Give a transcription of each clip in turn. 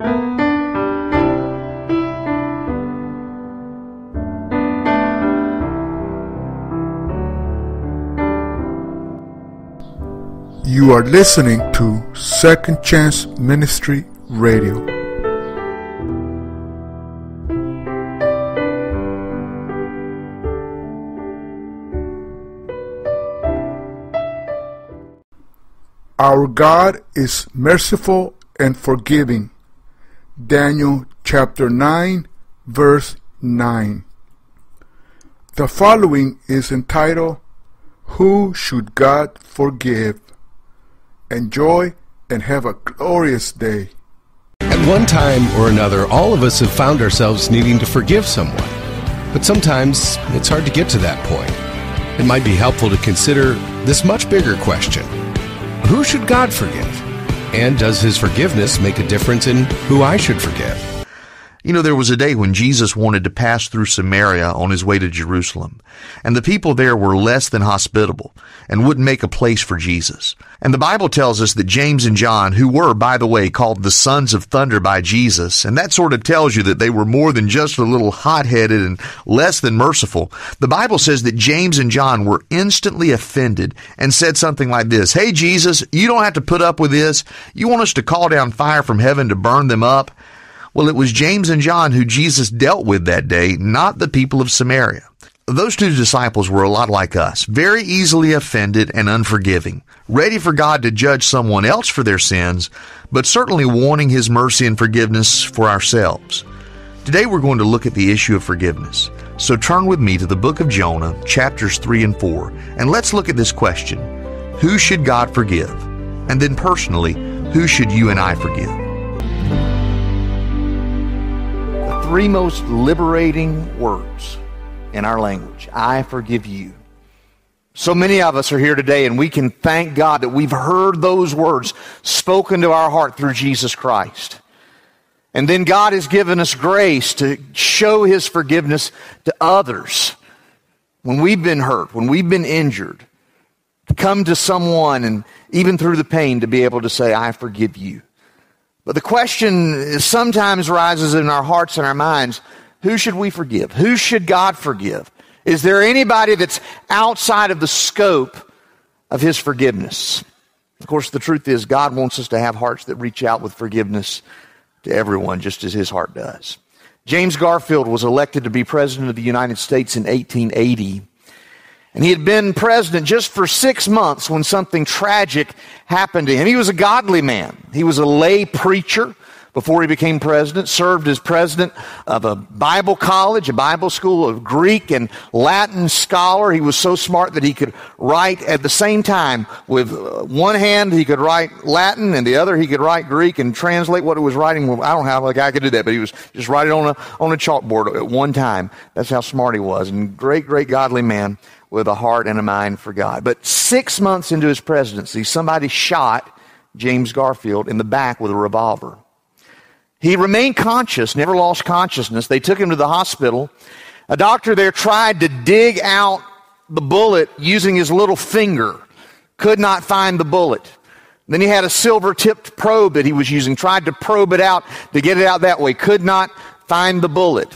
You are listening to Second Chance Ministry Radio. Our God is merciful and forgiving. Daniel chapter 9, verse 9. The following is entitled, Who Should God Forgive? Enjoy and have a glorious day. At one time or another, all of us have found ourselves needing to forgive someone. But sometimes it's hard to get to that point. It might be helpful to consider this much bigger question Who should God forgive? And does his forgiveness make a difference in who I should forgive? You know, there was a day when Jesus wanted to pass through Samaria on his way to Jerusalem, and the people there were less than hospitable and wouldn't make a place for Jesus. And the Bible tells us that James and John, who were, by the way, called the sons of thunder by Jesus, and that sort of tells you that they were more than just a little hot-headed and less than merciful. The Bible says that James and John were instantly offended and said something like this, Hey Jesus, you don't have to put up with this. You want us to call down fire from heaven to burn them up? Well, it was James and John who Jesus dealt with that day, not the people of Samaria. Those two disciples were a lot like us, very easily offended and unforgiving, ready for God to judge someone else for their sins, but certainly wanting His mercy and forgiveness for ourselves. Today we're going to look at the issue of forgiveness. So turn with me to the book of Jonah, chapters 3 and 4, and let's look at this question Who should God forgive? And then personally, who should you and I forgive? Three most liberating words in our language I forgive you. So many of us are here today, and we can thank God that we've heard those words spoken to our heart through Jesus Christ. And then God has given us grace to show His forgiveness to others when we've been hurt, when we've been injured, to come to someone and even through the pain to be able to say, I forgive you. But the question sometimes rises in our hearts and our minds who should we forgive? Who should God forgive? Is there anybody that's outside of the scope of His forgiveness? Of course, the truth is, God wants us to have hearts that reach out with forgiveness to everyone, just as His heart does. James Garfield was elected to be President of the United States in 1880. And he had been president just for six months when something tragic happened to him. He was a godly man. He was a lay preacher before he became president, served as president of a Bible college, a Bible school, a Greek and Latin scholar. He was so smart that he could write at the same time. With uh, one hand, he could write Latin, and the other, he could write Greek and translate what he was writing. I don't have like I could do that, but he was just write it on a on a chalkboard at one time. That's how smart he was, and great, great godly man with a heart and a mind for God. But six months into his presidency, somebody shot James Garfield in the back with a revolver. He remained conscious, never lost consciousness. They took him to the hospital. A doctor there tried to dig out the bullet using his little finger, could not find the bullet. Then he had a silver tipped probe that he was using, tried to probe it out to get it out that way, could not find the bullet.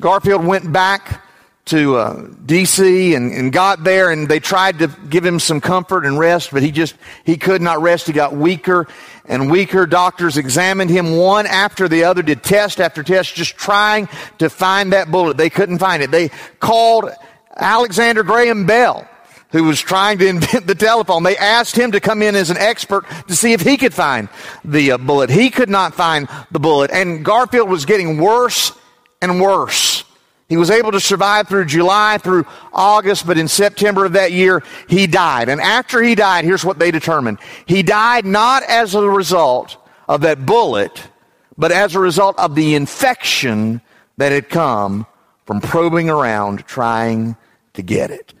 Garfield went back to uh, DC and, and got there and they tried to give him some comfort and rest, but he just, he could not rest. He got weaker and weaker. Doctors examined him one after the other, did test after test, just trying to find that bullet. They couldn't find it. They called Alexander Graham Bell, who was trying to invent the telephone. They asked him to come in as an expert to see if he could find the uh, bullet. He could not find the bullet. And Garfield was getting worse and worse. He was able to survive through July, through August, but in September of that year, he died. And after he died, here's what they determined. He died not as a result of that bullet, but as a result of the infection that had come from probing around trying to get it.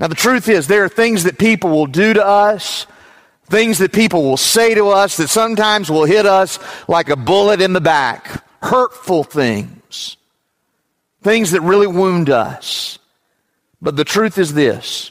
Now, the truth is, there are things that people will do to us, things that people will say to us that sometimes will hit us like a bullet in the back, hurtful things things that really wound us. But the truth is this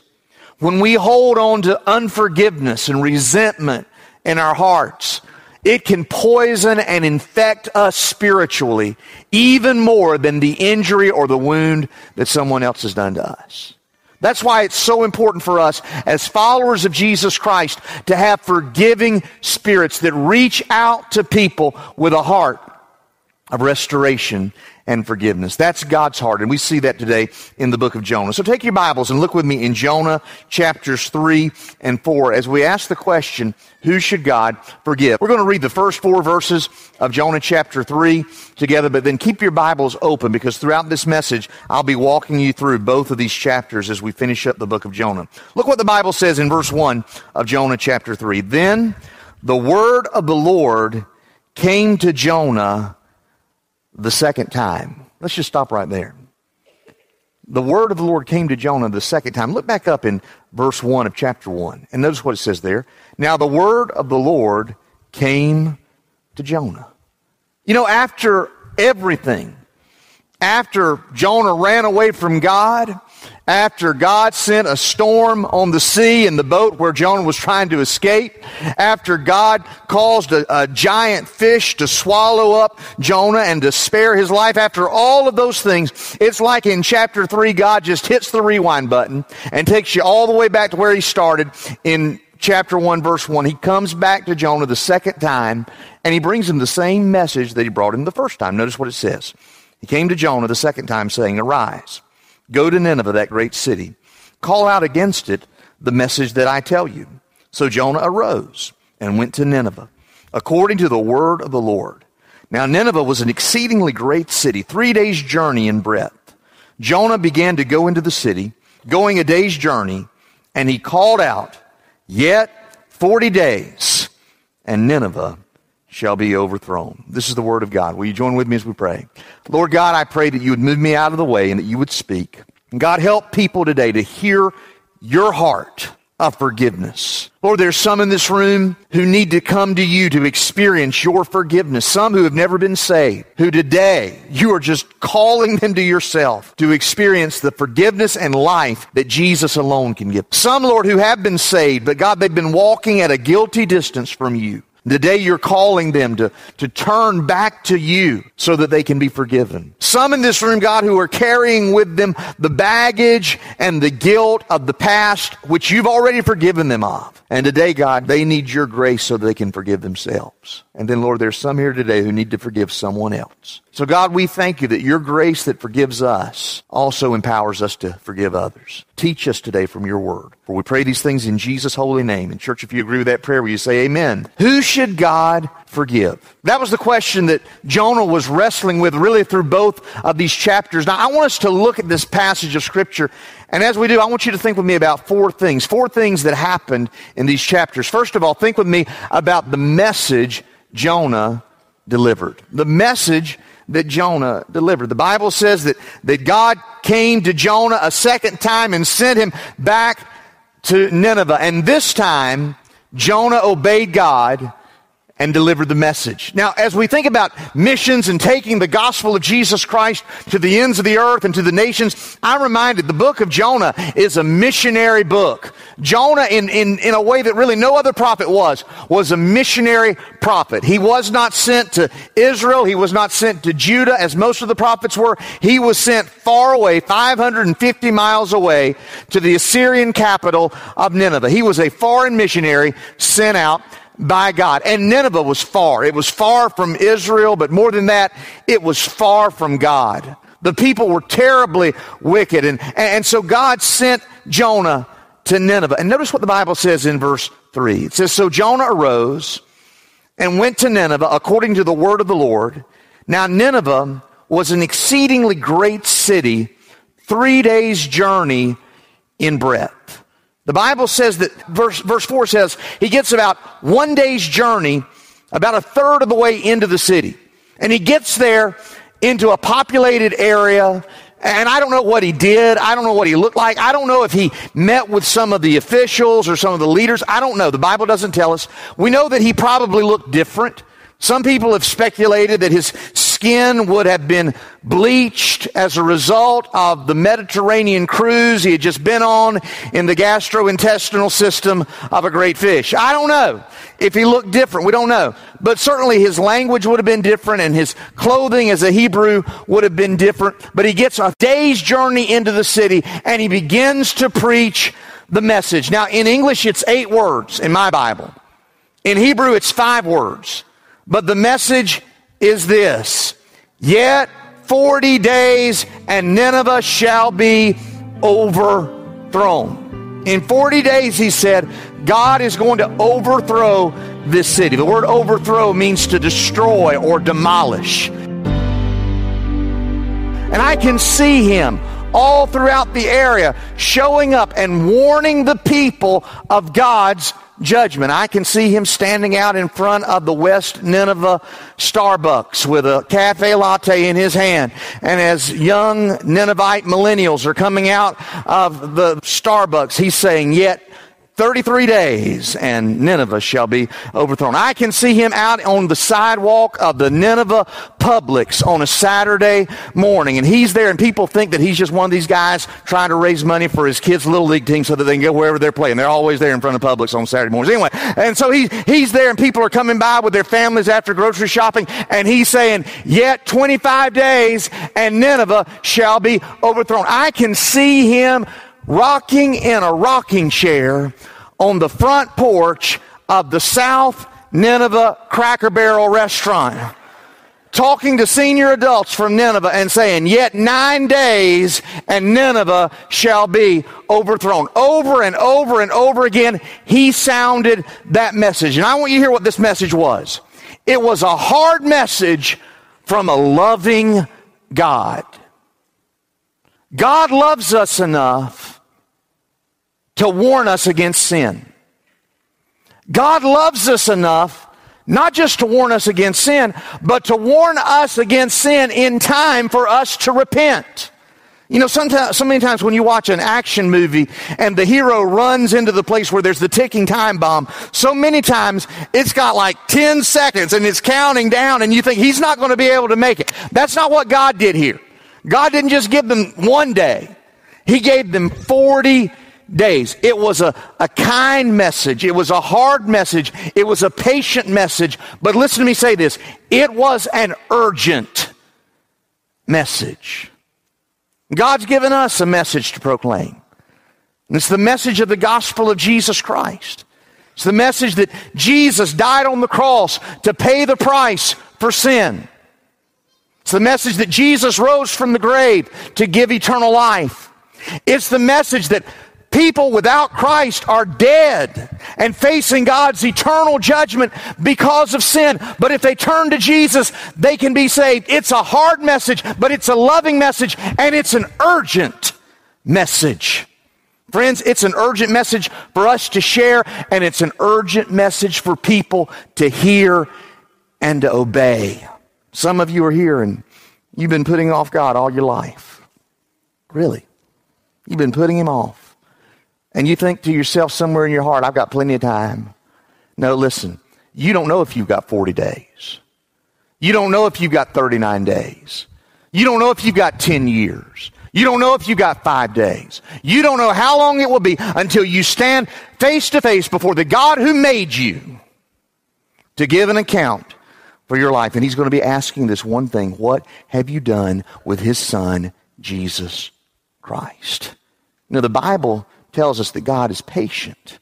when we hold on to unforgiveness and resentment in our hearts, it can poison and infect us spiritually even more than the injury or the wound that someone else has done to us. That's why it's so important for us as followers of Jesus Christ to have forgiving spirits that reach out to people with a heart of restoration and forgiveness. That's God's heart, and we see that today in the book of Jonah. So take your Bibles and look with me in Jonah chapters 3 and 4 as we ask the question, who should God forgive? We're going to read the first four verses of Jonah chapter 3 together, but then keep your Bibles open because throughout this message, I'll be walking you through both of these chapters as we finish up the book of Jonah. Look what the Bible says in verse 1 of Jonah chapter 3. Then the word of the Lord came to Jonah the second time. Let's just stop right there. The word of the Lord came to Jonah the second time. Look back up in verse 1 of chapter 1 and notice what it says there. Now the word of the Lord came to Jonah. You know, after everything, after Jonah ran away from God, after God sent a storm on the sea in the boat where Jonah was trying to escape, after God caused a, a, giant fish to swallow up Jonah and to spare his life, after all of those things, it's like in chapter 3, God just hits the rewind button and takes you all the way back to where he started in chapter 1, verse 1. He comes back to Jonah the second time and he brings him the same message that he brought him the first time. Notice what it says. He came to Jonah the second time saying, Arise Go to Nineveh, that great city. Call out against it the message that I tell you. So Jonah arose and went to Nineveh, according to the word of the Lord. Now Nineveh was an exceedingly great city, three days' journey in breadth. Jonah began to go into the city, going a day's journey, and he called out, Yet forty days, and Nineveh shall be overthrown. This is the word of God. Will you join with me as we pray? Lord God, I pray that you would move me out of the way and that you would speak. And God, help people today to hear your heart of forgiveness. Lord, there's some in this room who need to come to you to experience your forgiveness. Some who have never been saved, who today you are just calling them to yourself to experience the forgiveness and life that Jesus alone can give. Some, Lord, who have been saved, but God, they've been walking at a guilty distance from you. Today you're calling them to, to turn back to you so that they can be forgiven. Some in this room, God, who are carrying with them the baggage and the guilt of the past, which you've already forgiven them of. And today, God, they need your grace so that they can forgive themselves. And then, Lord, there's some here today who need to forgive someone else. So, God, we thank you that your grace that forgives us also empowers us to forgive others. Teach us today from your word. For we pray these things in Jesus' holy name. And, church, if you agree with that prayer, will you say amen? Who should God forgive? That was the question that Jonah was wrestling with really through both of these chapters. Now, I want us to look at this passage of Scripture. And as we do, I want you to think with me about four things. Four things that happened in these chapters. First of all, think with me about the message Jonah delivered. The message that Jonah delivered. The Bible says that, that God came to Jonah a second time and sent him back to Nineveh. And this time, Jonah obeyed God and delivered the message. Now, as we think about missions and taking the gospel of Jesus Christ to the ends of the earth and to the nations, I'm reminded the book of Jonah is a missionary book. Jonah, in, in, in a way that really no other prophet was, was a missionary prophet. He was not sent to Israel. He was not sent to Judah as most of the prophets were. He was sent far away, 550 miles away to the Assyrian capital of Nineveh. He was a foreign missionary sent out by God. And Nineveh was far. It was far from Israel, but more than that, it was far from God. The people were terribly wicked. And, and so God sent Jonah to Nineveh. And notice what the Bible says in verse 3. It says, So Jonah arose and went to Nineveh according to the word of the Lord. Now Nineveh was an exceedingly great city, three days journey in breadth. The Bible says that, verse, verse 4 says, he gets about one day's journey, about a third of the way into the city. And he gets there into a populated area, and I don't know what he did. I don't know what he looked like. I don't know if he met with some of the officials or some of the leaders. I don't know. The Bible doesn't tell us. We know that he probably looked different. Some people have speculated that his skin would have been bleached as a result of the Mediterranean cruise he had just been on in the gastrointestinal system of a great fish. I don't know if he looked different. We don't know. But certainly his language would have been different and his clothing as a Hebrew would have been different. But he gets a day's journey into the city and he begins to preach the message. Now, in English, it's eight words in my Bible. In Hebrew, it's five words. But the message is this Yet 40 days and Nineveh shall be overthrown. In 40 days, he said, God is going to overthrow this city. The word overthrow means to destroy or demolish. And I can see him all throughout the area showing up and warning the people of God's judgment. I can see him standing out in front of the West Nineveh Starbucks with a cafe latte in his hand. And as young Ninevite millennials are coming out of the Starbucks, he's saying, Yet 33 days and Nineveh shall be overthrown. I can see him out on the sidewalk of the Nineveh Publix on a Saturday morning and he's there and people think that he's just one of these guys trying to raise money for his kids' little league team so that they can go wherever they're playing. They're always there in front of Publix on Saturday mornings. Anyway, and so he, he's there and people are coming by with their families after grocery shopping and he's saying, yet 25 days and Nineveh shall be overthrown. I can see him rocking in a rocking chair on the front porch of the South Nineveh Cracker Barrel restaurant, talking to senior adults from Nineveh and saying, Yet nine days and Nineveh shall be overthrown. Over and over and over again, he sounded that message. And I want you to hear what this message was. It was a hard message from a loving God. God loves us enough to warn us against sin. God loves us enough not just to warn us against sin, but to warn us against sin in time for us to repent. You know, sometimes, so many times when you watch an action movie and the hero runs into the place where there's the ticking time bomb, so many times it's got like 10 seconds and it's counting down and you think he's not going to be able to make it. That's not what God did here. God didn't just give them one day. He gave them 40 days. It was a, a kind message. It was a hard message. It was a patient message. But listen to me say this. It was an urgent message. God's given us a message to proclaim. And it's the message of the gospel of Jesus Christ. It's the message that Jesus died on the cross to pay the price for sin. It's the message that Jesus rose from the grave to give eternal life. It's the message that People without Christ are dead and facing God's eternal judgment because of sin. But if they turn to Jesus, they can be saved. It's a hard message, but it's a loving message and it's an urgent message. Friends, it's an urgent message for us to share and it's an urgent message for people to hear and to obey. Some of you are here and you've been putting off God all your life. Really. You've been putting him off and you think to yourself somewhere in your heart, I've got plenty of time. No, listen, you don't know if you've got 40 days. You don't know if you've got 39 days. You don't know if you've got 10 years. You don't know if you've got five days. You don't know how long it will be until you stand face to face before the God who made you to give an account for your life. And he's going to be asking this one thing What have you done with his son, Jesus Christ? You know, the Bible tells us that God is patient.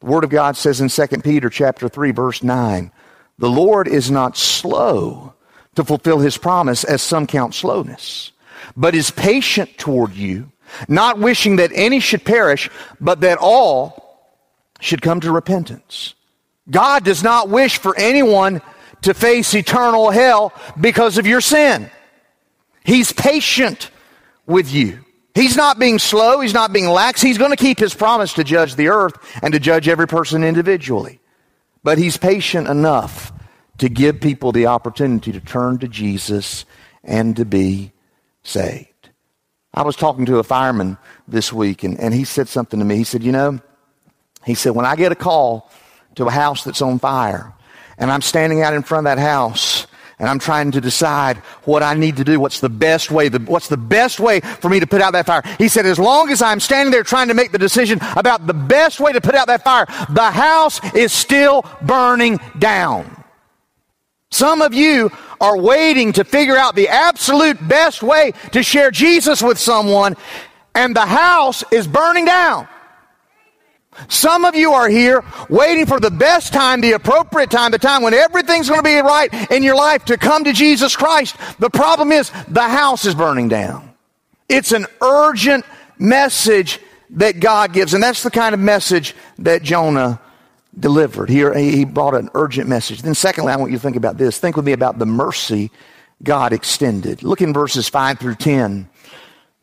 The Word of God says in 2 Peter chapter 3, verse 9, the Lord is not slow to fulfill his promise, as some count slowness, but is patient toward you, not wishing that any should perish, but that all should come to repentance. God does not wish for anyone to face eternal hell because of your sin. He's patient with you. He's not being slow. He's not being lax. He's going to keep his promise to judge the earth and to judge every person individually. But he's patient enough to give people the opportunity to turn to Jesus and to be saved. I was talking to a fireman this week, and, and he said something to me. He said, You know, he said, when I get a call to a house that's on fire, and I'm standing out in front of that house, and I'm trying to decide what I need to do. What's the best way? The, what's the best way for me to put out that fire? He said, as long as I'm standing there trying to make the decision about the best way to put out that fire, the house is still burning down. Some of you are waiting to figure out the absolute best way to share Jesus with someone, and the house is burning down. Some of you are here waiting for the best time, the appropriate time, the time when everything's going to be right in your life to come to Jesus Christ. The problem is the house is burning down. It's an urgent message that God gives, and that's the kind of message that Jonah delivered. Here, he brought an urgent message. Then, secondly, I want you to think about this. Think with me about the mercy God extended. Look in verses 5 through 10.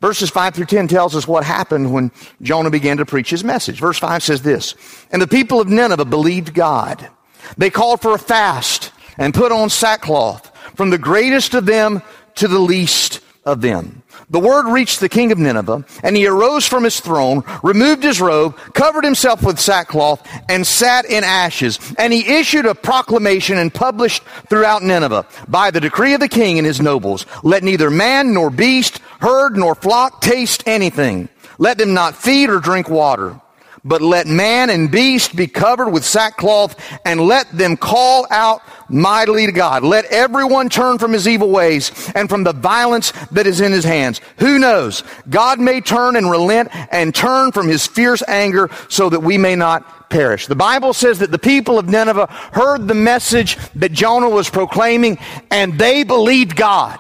Verses 5 through 10 tells us what happened when Jonah began to preach his message. Verse 5 says this, And the people of Nineveh believed God. They called for a fast and put on sackcloth from the greatest of them to the least of them. The word reached the king of Nineveh, and he arose from his throne, removed his robe, covered himself with sackcloth, and sat in ashes. And he issued a proclamation and published throughout Nineveh, by the decree of the king and his nobles, let neither man nor beast, herd nor flock taste anything. Let them not feed or drink water. But let man and beast be covered with sackcloth, and let them call out mightily to God. Let everyone turn from his evil ways and from the violence that is in his hands. Who knows? God may turn and relent and turn from his fierce anger so that we may not perish. The Bible says that the people of Nineveh heard the message that Jonah was proclaiming and they believed God.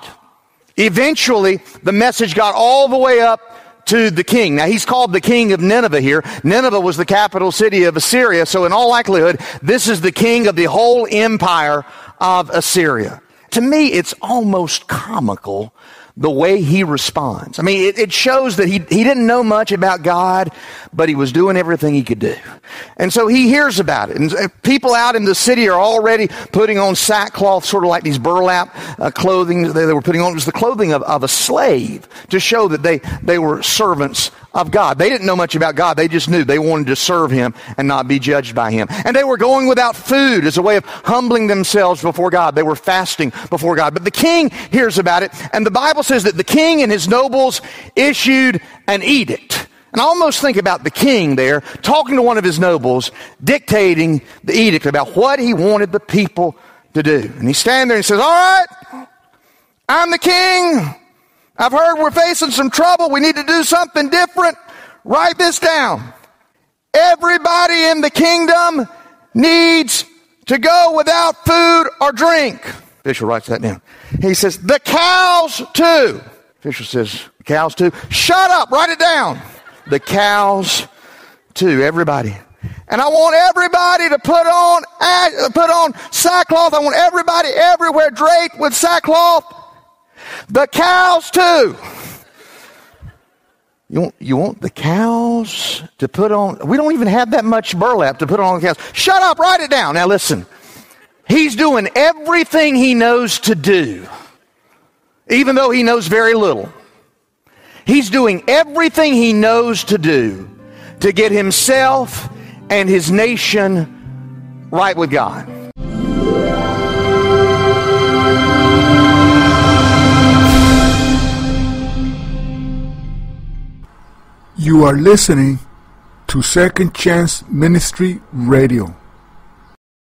Eventually, the message got all the way up to the king. Now he's called the king of Nineveh here. Nineveh was the capital city of Assyria. So in all likelihood, this is the king of the whole empire of Assyria. To me, it's almost comical the way he responds. I mean, it, it, shows that he, he didn't know much about God, but he was doing everything he could do. And so he hears about it. And people out in the city are already putting on sackcloth, sort of like these burlap uh, clothing they, they were putting on. It was the clothing of, of a slave to show that they, they were servants of God. They didn't know much about God. They just knew they wanted to serve Him and not be judged by Him. And they were going without food as a way of humbling themselves before God. They were fasting before God. But the king hears about it, and the Bible says that the king and his nobles issued an edict. And I almost think about the king there talking to one of his nobles, dictating the edict about what he wanted the people to do. And he's standing there and he says, All right, I'm the king. I've heard we're facing some trouble. We need to do something different. Write this down. Everybody in the kingdom needs to go without food or drink. Fisher writes that down. He says, the cows too. Fisher says, cows too. Shut up, write it down. The cows too, everybody. And I want everybody to put on, uh, put on sackcloth. I want everybody everywhere draped with sackcloth. The cows too. You want, you want the cows to put on, we don't even have that much burlap to put on the cows. Shut up, write it down. Now listen. He's doing everything he knows to do, even though he knows very little. He's doing everything he knows to do to get himself and his nation right with God. You are listening to Second Chance Ministry Radio.